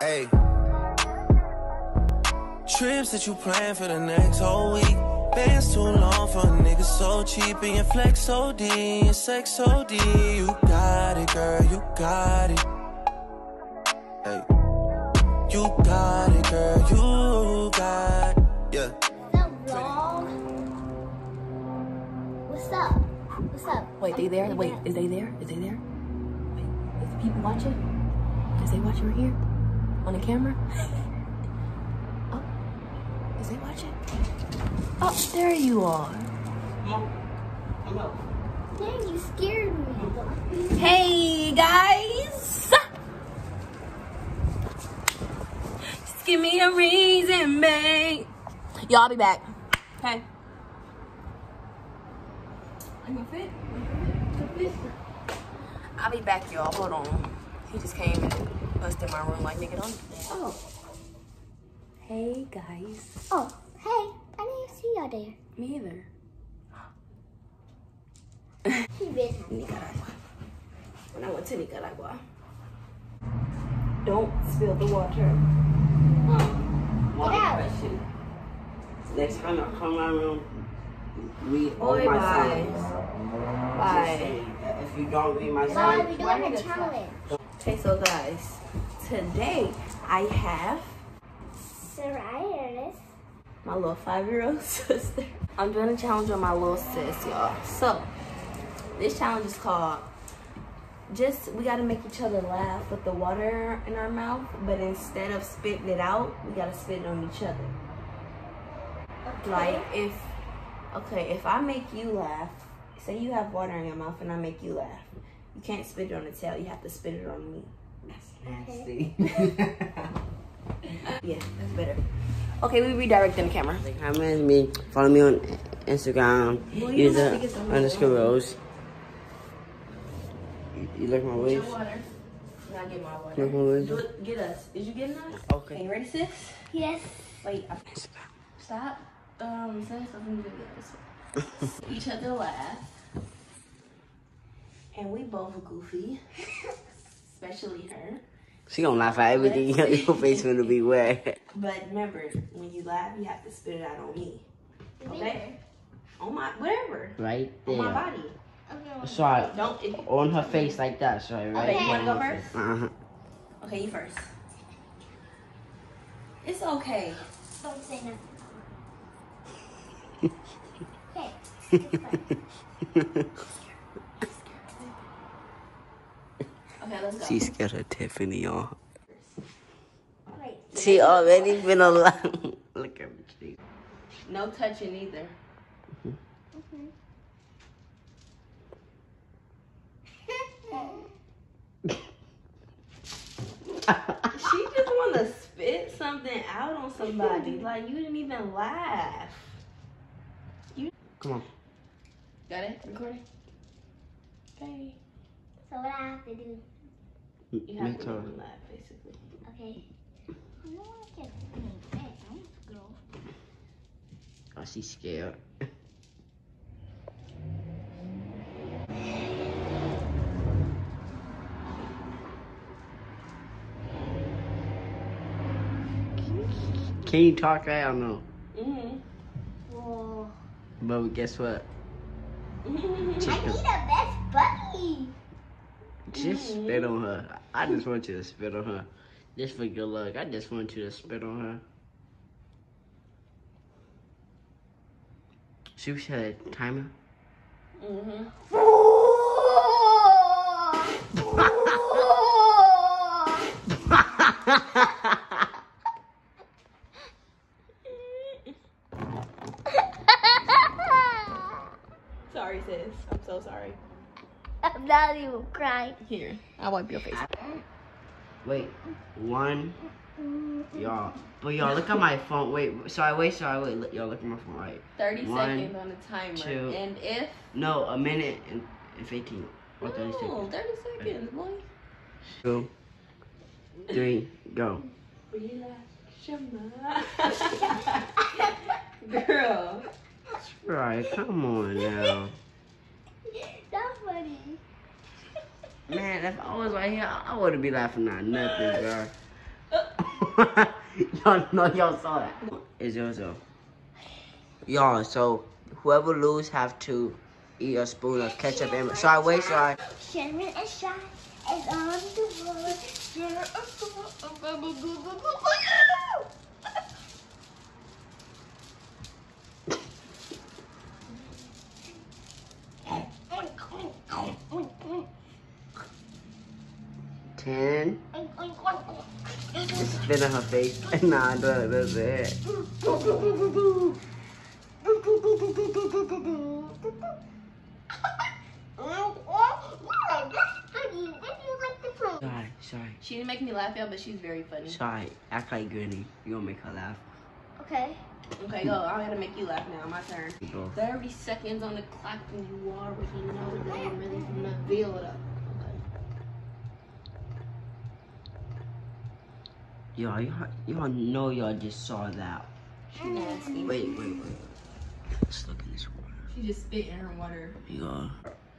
Hey. Trips that you plan for the next whole week. Bands too long for a nigga so cheap. And your flex so D, your sex so D. You got it, girl, you got it. Hey. You got it, girl, you got it. Yeah. What's up. What's up? What's up? Wait, they there? Wait, is they there? Is they there? Wait, is the people watching? Is they watching right here? On the camera? oh, is they watching? Oh, there you are. Hello. Dang, you scared me. Hey, guys! Just give me a reason, babe. Y'all, be back. Okay. Are you fit? You fit? I'll be back, y'all. Hold on. He just came and busted my room like, nigga, don't. Oh. Hey, guys. Oh, hey, I didn't see y'all there. Me either. He been Nicaragua. When I went to Nicaragua. Don't spill the water. Get out. Next time I come around, read all Boy, my bye. songs. Bye. If you don't read my Why songs, we doing a challenge? Okay, so guys, today I have Sarai, my little five-year-old sister. I'm doing a challenge with my little sis, y'all. So, this challenge is called just, we gotta make each other laugh with the water in our mouth, but instead of spitting it out, we gotta spit it on each other. Like, if, okay, if I make you laugh, say you have water in your mouth and I make you laugh, you can't spit it on the tail, you have to spit it on me. That's nasty. Yeah, that's better. Okay, we redirecting the camera. Comment me, follow me on Instagram, Well, you user don't speak it so much. underscore rose. You, you like my waves? water. Now get my water. You like my waves? Do it, get us. Is you getting us? Okay. Okay, you ready, sis? Yes. Wait, I, stop. Um, say something to this. Each other laugh. And we both goofy. Especially her. She gonna laugh at everything. Your face gonna be wet. But remember, when you laugh, you have to spit it out on me. Okay? On my, whatever. Right On my body. Okay. Sorry. Don't, it, On her face like that. Sorry, right? Okay, you wanna go first? Uh-huh. okay, you first. It's okay. Don't say nothing. Okay. it's fine. Okay, let's go. She's scared of Tiffany, y'all. She already been alone. Look at me. No touching either. She just want to spit something out on somebody. Like, you didn't even laugh. You... Come on. Got it? Recording? Okay. so what I have to do? You Me have to too. make them laugh, basically. Okay. I don't want to get me back. I want to go. Oh, she's scared. Can you talk? I don't know. Mm-hmm. Whoa. But guess what? I need a best buddy. Just spit on her. I just want you to spit on her. Just for good luck. I just want you to spit on her. Should we set a timer? mm-hmm. Sorry, sis. I'm so sorry. I'm not even crying. Here, I'll wipe your face. Wait, one, y'all. But y'all, look at my phone. Wait, sorry, wait, sorry, wait. Look, y'all, look at my phone. Right. 30 One, seconds on the timer. two. And if. No, a minute and, and 15. Or 30 No, seconds. 30 seconds, boy. Two, three, go. Relax your mind. Girl. Right, come on now. That's funny. Man, if I was right here, I wouldn't be laughing at nothing, bro. Y'all know y'all saw that. It's zero zero. Y'all, so whoever lose have to eat a spoon of ketchup and sorry, wait, sorry. Sharon and Shy is on the road. It's spit in her face. nah, do that's it. Sorry, sorry, She didn't make me laugh yet, but she's very funny. sorry. Act like Granny. You gonna make her laugh. Okay. Okay, go. I'm gonna make you laugh now. My turn. 30 seconds on the clock and you already know that I'm really gonna build up. Y'all, y'all, y'all know y'all just saw that. She nasty. Wait, wait, wait. Let's look in this water. She just spit in her water. Y'all.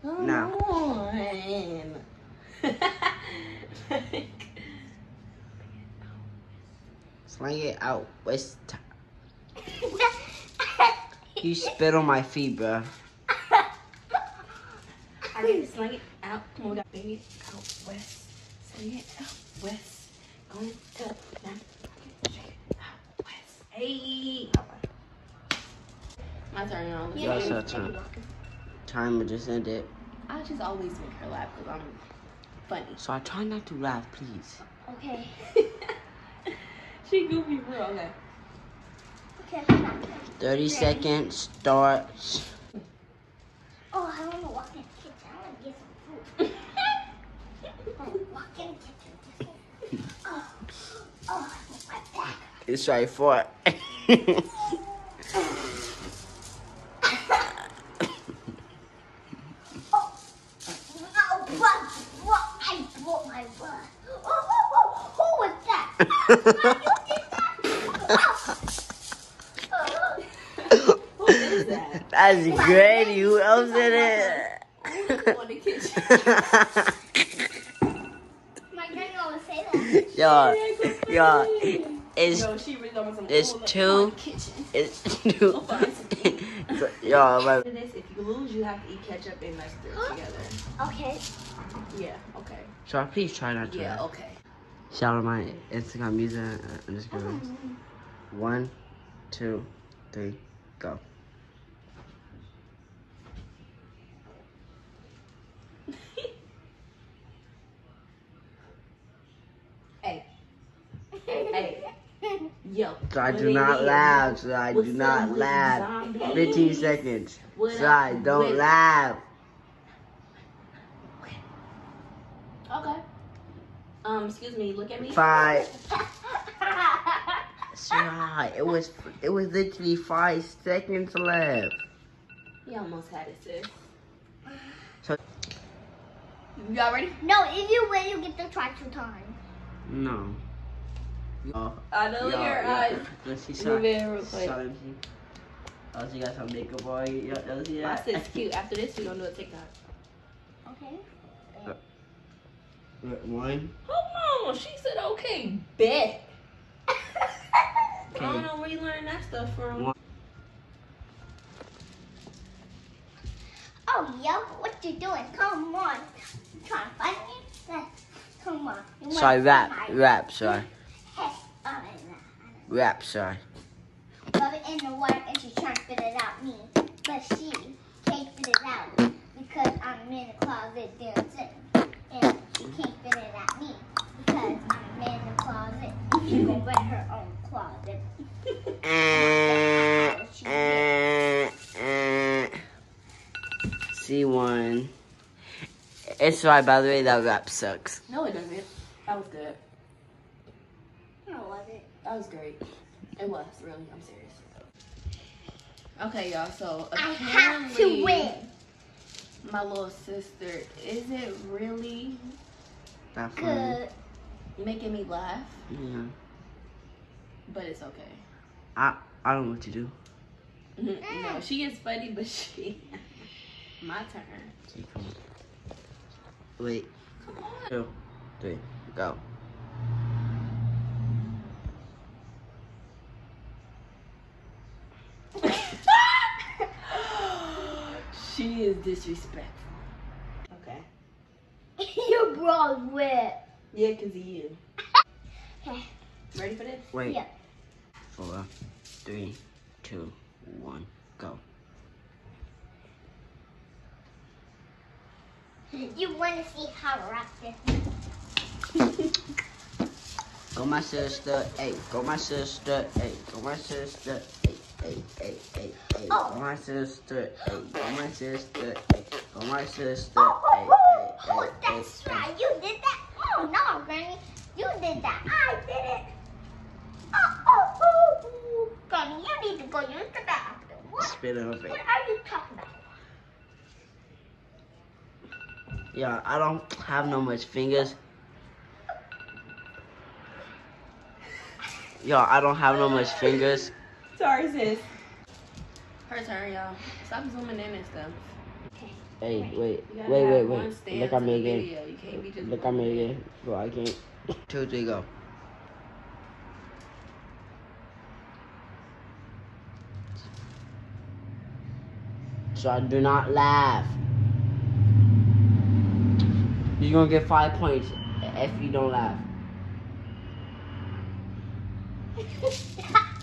Come oh, Now. on. Slang it out. Waste time. You spit on my feet, bruh. I need to sling it out. Come on, we got bring out west. Sling it out west. Going to now. Shake it out west. Hey. My turn, y'all. Let's Yeah, go. it's your turn. Timer just ended. I just always make her laugh because I'm funny. So I try not to laugh, please. Okay. she goofy for real. Okay. Okay. 30 seconds starts. Oh, I want to walk in the kitchen. I want to get some food. I want to walk in the kitchen. Get some food. Oh, oh, my back. It's right for Oh, no, but, what? I broke my butt. Oh, oh, oh, who was that? you did that? Oh. Who is that? Oh Who was that? That's Granny. Who else in it? My granny always say that. y'all, y'all, it's No, she really don't some It's two- on the kitchen. it's two. So, y'all, my, if you lose, you have to eat ketchup and mustard together. Okay. Yeah, okay. so I please try not to. Yeah, laugh. okay. Shout out my Instagram user. uh, I'm just gonna. One, two, three, go. Hey. Hey. Yo. So I do not laugh. So I do not laugh. 15 seconds. What So I don't laugh. Okay. Um, excuse me, look at me. Five. Sorry, it was it was literally five seconds left. You almost had it, sis. So- Y'all ready? No, if you win, you get to try two times. No. Oh, I know y'all, your y'all- eyes. Let's see. Move Sorry. it real quick. Sorry, let see. Oh, she got some makeup on. you. Y'all y'all see My that? sis cute. After this, we gonna do a TikTok. Okay. One. Hold on, she said okay, bet. I don't know where you learned that stuff from. One. Oh, yo, what you doing? Come on. You trying to fight me? Come on. You wanna Sorry, see rap, my- rap, sorry. Hey, oh, I know. Rap, sorry. Rub it in the water and she's trying to spit it out me. But she can't spit it out because I'm in the closet dancing. And she can't spit it at me because I'm in the closet. She gonna wet her own closet. Uh, uh, uh. C1. It's right, by the way, that rap sucks. No, it doesn't. That was good. I love it. That was great. It was really. I'm serious. Okay, y'all. So I have to win. my little sister, is it really Not. Good. making me laugh? Yeah. But it's okay. I, I don't know what to do. Mm-hmm. Mm. no, she is funny, but she. my turn. Okay, come on. Wait. Come on. Two, three, go. Disrespectful. Okay. Your bra's wet. Yeah, cause of you. Okay. Ready for this? Wait. Yeah. Four, three, two, one, go. You want to see how to rock this? Go my sister, hey, go my sister, hey, go my sister, hey, hey, hey, hey, Oh. go my sister, hey, go my sister, hey, go my sister, Oh, hey, oh, hey, oh, hey, that's hey, right. You did that. Oh, no, Granny. You did that. I did it. Oh, oh, oh, oh. Granny, you need to go use the bathroom. What? Spit in her face. What are you talking about? Yeah, I don't have no much fingers. Yo, I don't have no much fingers. Sorry, sis. Her turn, y'all. Stop zooming in and stuff. Hey, wait, You wait, wait, wait. stance Look at in me again. video. You can't Look at me again. Bro, I can't. Two, three, go. So I do not laugh. You're gonna get five points if you don't laugh.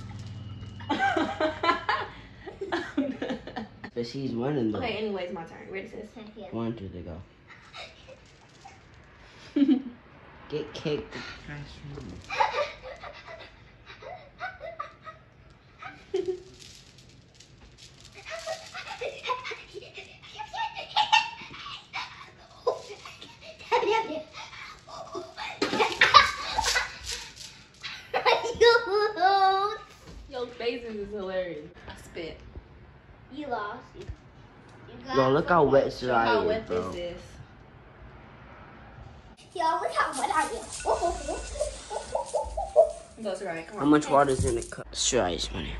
But she's winning though. okay, anyways, my turn. Ready, sis? Yeah. One, two, three, go. Get kicked. you Your faces is hilarious. I spit. You lost. You, you got Bro, look how wet Show Sarai how is, wet bro. this is. Yo, look how wet I am. That's right. Come on. How much water's in the cup? Sarai is winning.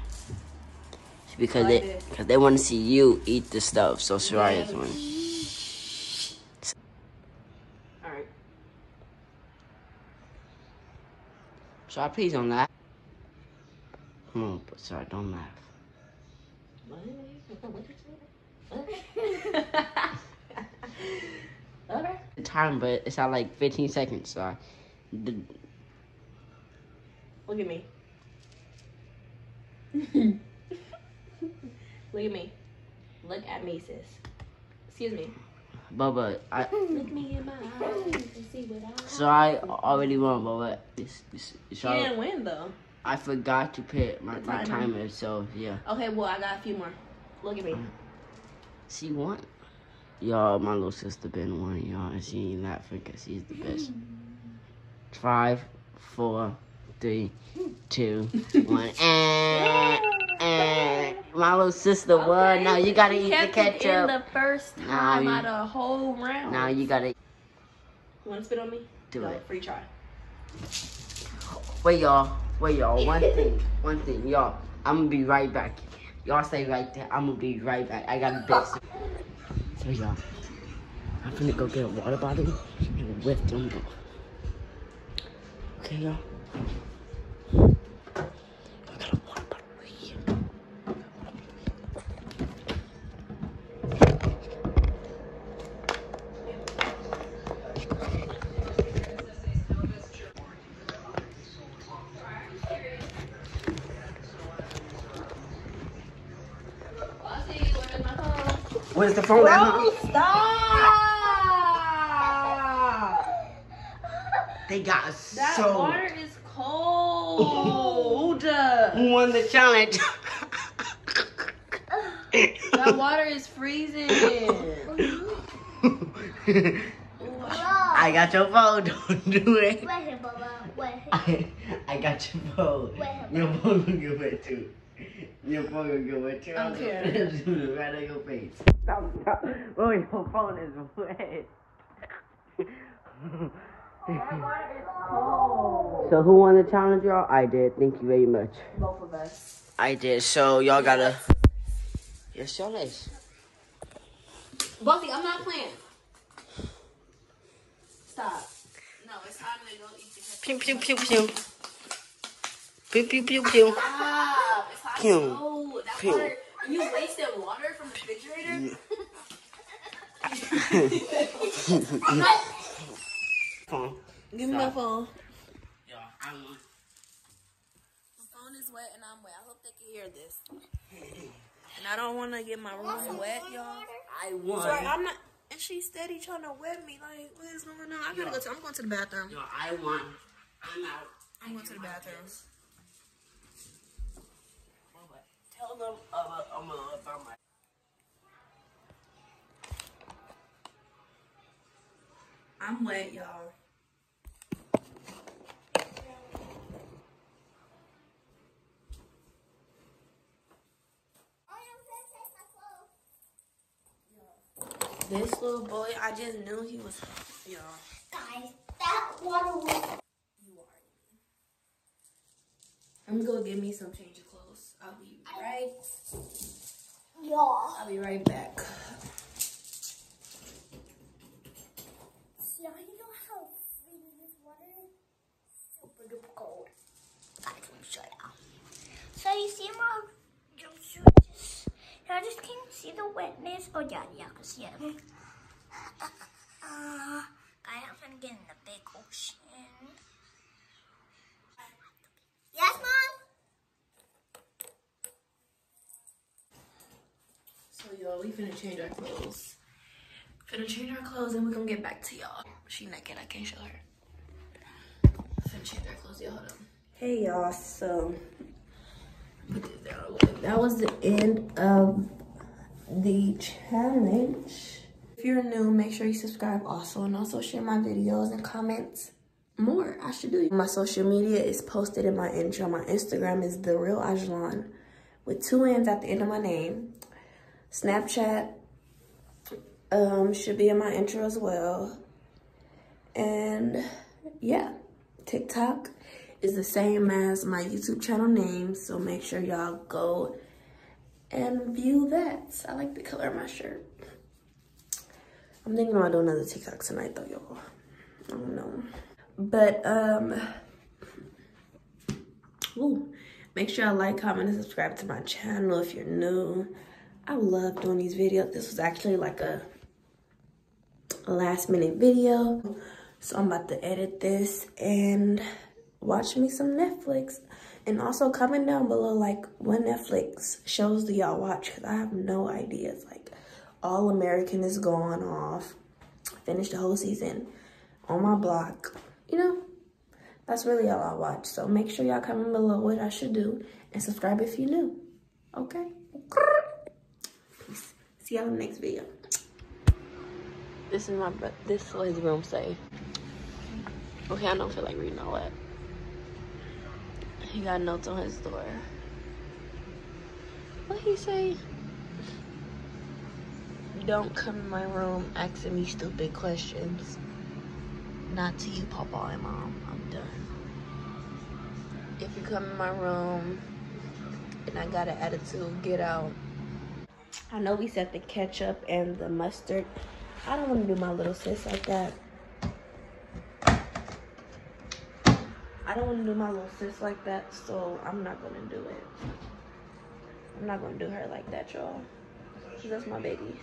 It's because Like they, cause they want to see you eat the stuff, so Sarai is Yeah. winning. All right. Sarai, please don't laugh. Come on, but sorry, don't laugh. okay. The time, but it's at like 15 seconds, so I, the, Look at me. Look at me. Look at me, sis. Excuse me. Bubba, I, Look me in my eyes and see what I. so I already won, Bubba. This, this, You so didn't win though. I forgot to put my, my Timer. timer, so yeah. Okay, well I got a few more. Look at me. Mm. She won. Y'all, my little sister been one, y'all, and she ain't laughing because she's the best. Five, four, three, two, one. And, and my little sister won. Now you gotta eat the Kept it in ketchup. the first Now time you- out of a whole round. Now you gotta You want to spit on me? do Go, it. Free try. Wait, y'all. Wait, y'all. One thing. One thing, y'all. I'm gonna be right back. Y'all stay right there. I'm gonna be right back. I got a bit. So, y'all. I'm finna go get a water bottle and whip them. Okay, y'all. I got a water bottle right here. Where's the phone at, huh? Stop! They got us That so. water is cold. Who won the challenge? that water is freezing. I got your phone. Don't do it. Wet Bubba. Wet. I, I got your phone. Wet. Your phone gonna get wet too. Your phone gonna get wet too. I don't care. right on your face. Stop, stop. Oh, your phone is wet. so who won the challenge, y'all? I did. Thank you very much. Both of us. I did. So y'all gotta. Yes, y'all is. Bucky, I'm not playing. Stop. No, it's time to go eat the ketchup. Pew pew pew pew. Pew pew pew pew. Stop. It's hot. Pew. No, that Pew. water. You wasted water from the refrigerator? phone. Give me my phone. Yo, I want. My phone is wet and I'm wet. I hope they can hear this. And I don't want to get my room wet, y'all. I want. Sorry, I'm not. And she's steady trying to wet me. Like, what is going on? I gotta go to. I'm going to the bathroom. Yo, I want. I'm out. I'm going to the bathroom. Tell them about, about my. I'm wet, y'all. This little boy, I just knew he was, y'all. Guys, that water was. You are. I'm gonna get me some change of clothes. I'll be right. Y'all. I'll be right back. So you know how freezing this water is? Super duper cold. Let me show you. So you see my jumpsuit? Just, I just can't see the wetness. Oh yeah, yeah, I can see it. Uh, guys, I'm gonna get in the big ocean. Yes, mom. So y'all, we finna change our clothes. Finna change our clothes and we're gonna get back to y'all. She naked, I can't show her. Finna change our clothes, y'all. Hold on. Hey y'all, so put this down a little bit. That was the end of the challenge. If you're new, make sure you subscribe also and also share my videos and comments more. I should do. My social media is posted in my intro. My Instagram is the real Ajahlonn with two N's at the end of my name. Snapchat um, should be in my intro as well. And yeah, TikTok is the same as my YouTube channel name. So make sure y'all go and view that. I like the color of my shirt. I'm thinking about doing another TikTok tonight though, y'all. I don't know. But um Ooh, make sure y'all like, comment, and subscribe to my channel if you're new. I love doing these videos. This was actually like a, a last minute video. So I'm about to edit this and watch me some Netflix. And also comment down below like what Netflix shows do y'all watch because I have no idea. It's like All American is going off. Finished the whole season on my block. You know, that's really all I watch. So make sure y'all comment below what I should do and subscribe if you're new. Okay? See y'all in the next video. This is my this is his room safe. Okay, I don't feel like reading all that. He got notes on his door. What he say? Don't come in my room asking me stupid questions. Not to you, Papa and Mom. I'm done. If you come in my room and I got an attitude, get out. I know we said the ketchup and the mustard. I don't want to do my little sis like that. I don't want to do my little sis like that, so I'm not going to do it. I'm not going to do her like that, y'all. That's my baby.